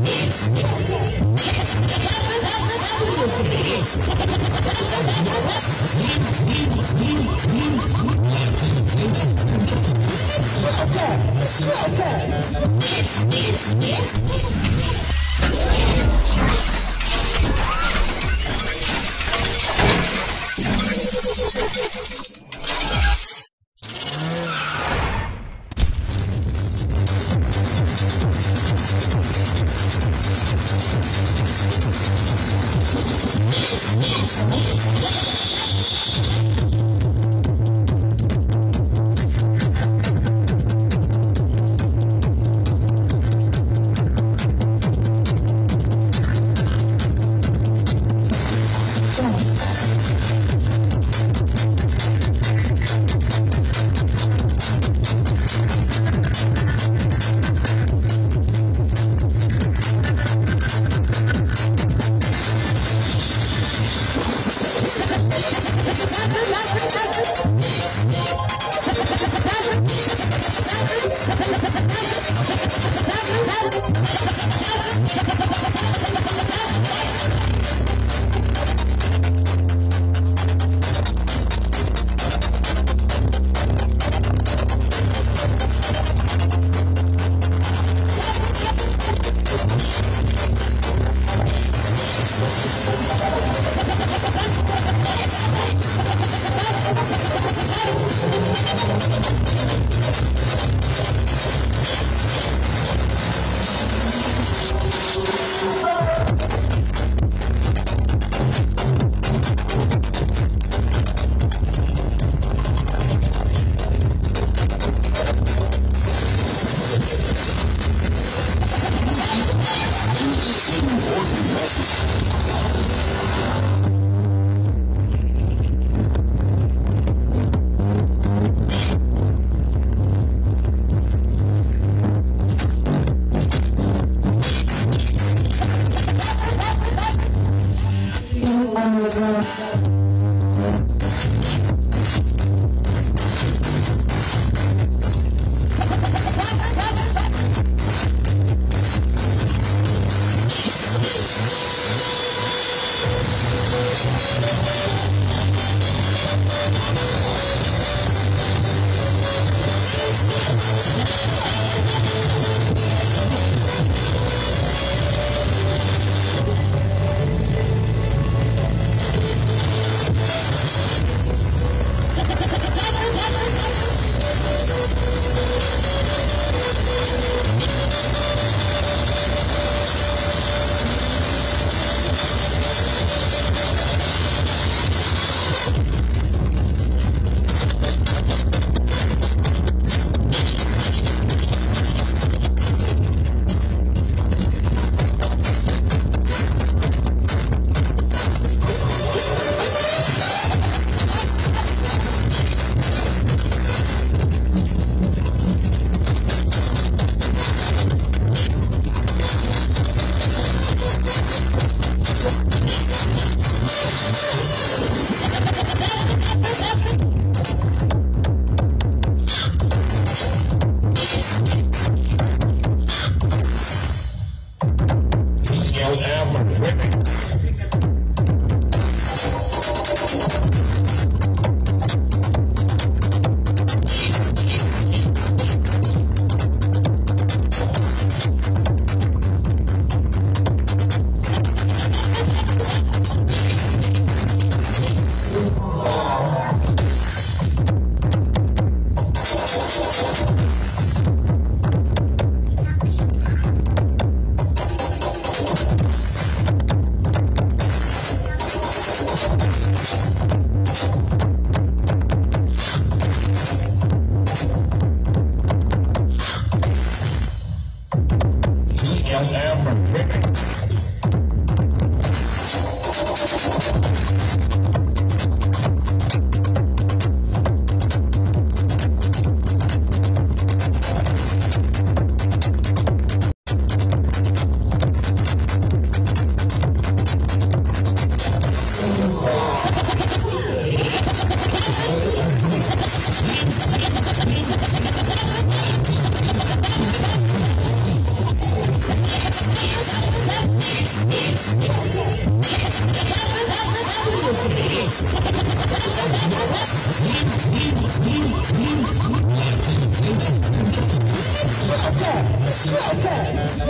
Yes, yes, yes, yes.